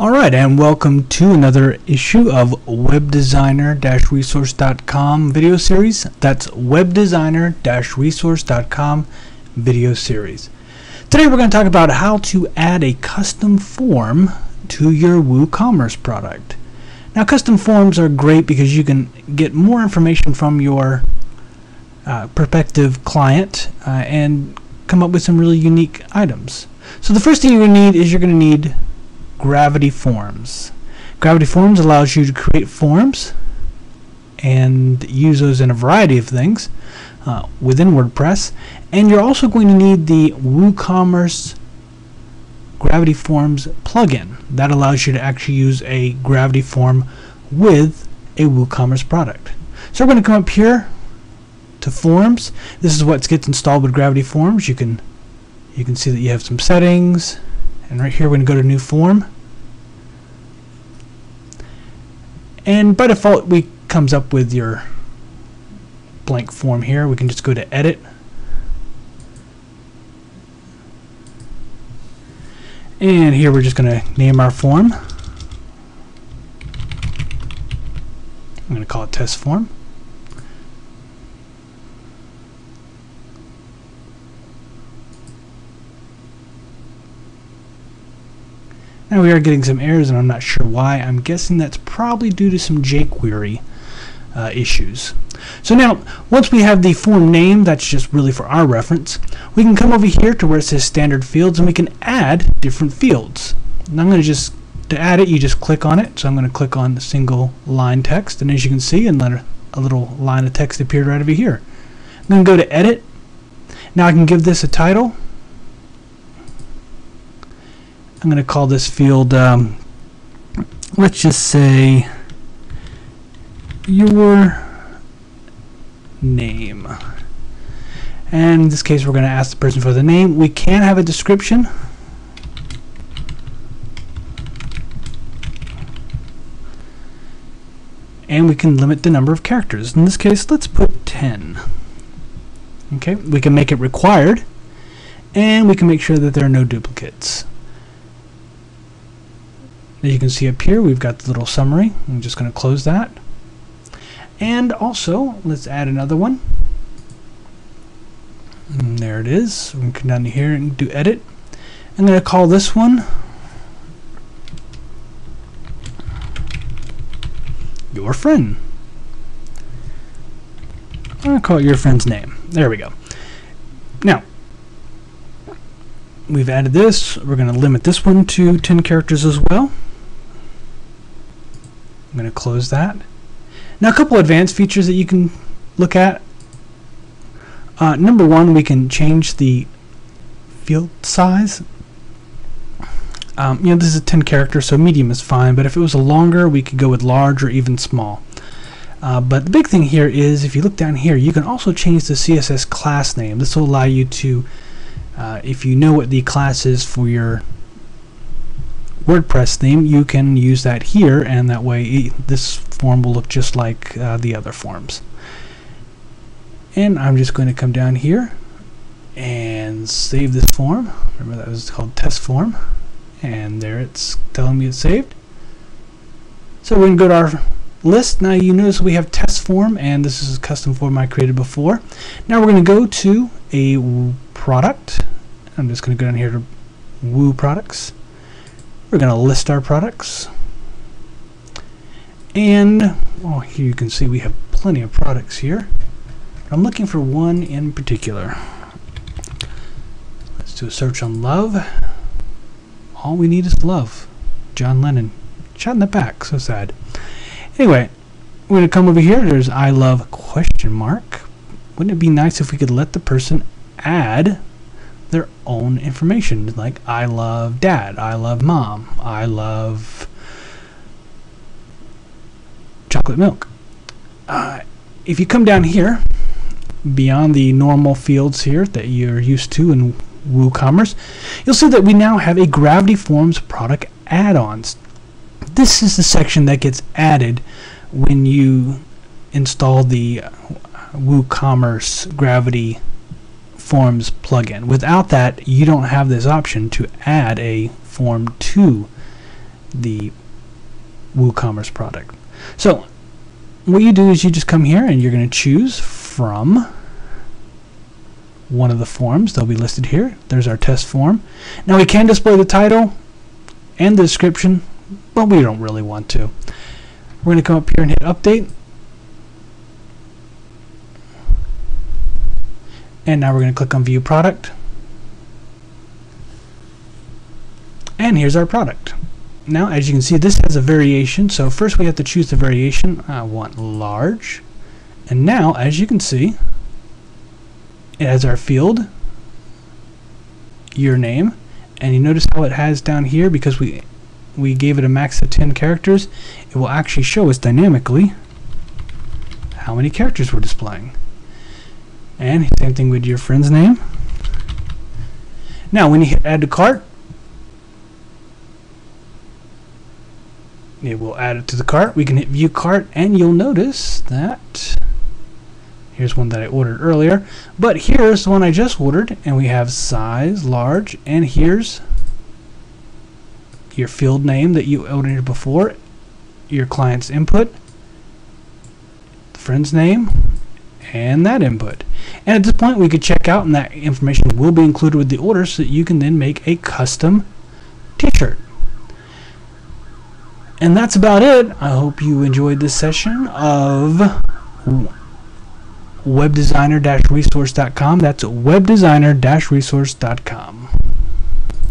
Alright, and welcome to another issue of WebDesigner-Resource.com video series. That's WebDesigner-Resource.com video series. Today we're going to talk about how to add a custom form to your WooCommerce product. Now custom forms are great because you can get more information from your uh, prospective client uh, and come up with some really unique items. So the first thing you're going to need is you're going to need Gravity Forms. Gravity Forms allows you to create forms and use those in a variety of things uh, within WordPress. And you're also going to need the WooCommerce Gravity Forms plugin. That allows you to actually use a Gravity Form with a WooCommerce product. So we're going to come up here to Forms. This is what gets installed with Gravity Forms. You can you can see that you have some settings and right here we're going to go to new form. And by default we comes up with your blank form here. We can just go to edit. And here we're just going to name our form. I'm going to call it test form Now we are getting some errors and I'm not sure why. I'm guessing that's probably due to some jQuery uh, issues. So now, once we have the form name, that's just really for our reference, we can come over here to where it says standard fields and we can add different fields. And I'm going to just, to add it, you just click on it. So I'm going to click on the single line text and as you can see, and let a little line of text appeared right over here. I'm going to go to edit. Now I can give this a title I'm going to call this field, um, let's just say, your name. And in this case, we're going to ask the person for the name. We can have a description. And we can limit the number of characters. In this case, let's put 10. Okay, we can make it required. And we can make sure that there are no duplicates. As you can see up here, we've got the little summary. I'm just going to close that. And also, let's add another one. And there it is. We can come down here and do edit. I'm going to call this one your friend. I'm going to call it your friend's name. There we go. Now, we've added this. We're going to limit this one to 10 characters as well. I'm going to close that. Now a couple advanced features that you can look at. Uh, number one, we can change the field size. Um, you know, this is a 10 character, so medium is fine, but if it was a longer, we could go with large or even small. Uh, but the big thing here is, if you look down here, you can also change the CSS class name. This will allow you to, uh, if you know what the class is for your WordPress theme, you can use that here, and that way this form will look just like uh, the other forms. And I'm just going to come down here and save this form. Remember that was called test form. And there it's telling me it's saved. So we're going to go to our list. Now you notice we have test form, and this is a custom form I created before. Now we're going to go to a product. I'm just going to go down here to Woo Products we're going to list our products. And well, here you can see we have plenty of products here. I'm looking for one in particular. Let's do a search on love. All we need is love. John Lennon. Shot in the back. So sad. Anyway, we're going to come over here. There's I love question mark. Wouldn't it be nice if we could let the person add their own information. Like, I love dad, I love mom, I love chocolate milk. Uh, if you come down here, beyond the normal fields here that you're used to in WooCommerce, you'll see that we now have a Gravity Forms product add-ons. This is the section that gets added when you install the WooCommerce Gravity Forms plugin. Without that, you don't have this option to add a form to the WooCommerce product. So what you do is you just come here and you're going to choose from one of the forms. They'll be listed here. There's our test form. Now we can display the title and the description, but we don't really want to. We're going to come up here and hit update. And now we're going to click on view product. And here's our product. Now, as you can see, this has a variation. So first we have to choose the variation. Uh, I want large. And now, as you can see, it has our field, your name, and you notice how it has down here because we we gave it a max of 10 characters, it will actually show us dynamically how many characters we're displaying. And same thing with your friend's name. Now, when you hit add to cart, it will add it to the cart. We can hit view cart and you'll notice that here's one that I ordered earlier but here's the one I just ordered and we have size large and here's your field name that you ordered before your client's input the friend's name and that input and at this point we could check out and that information will be included with the order so that you can then make a custom t-shirt and that's about it. I hope you enjoyed this session of webdesigner-resource.com. That's webdesigner-resource.com.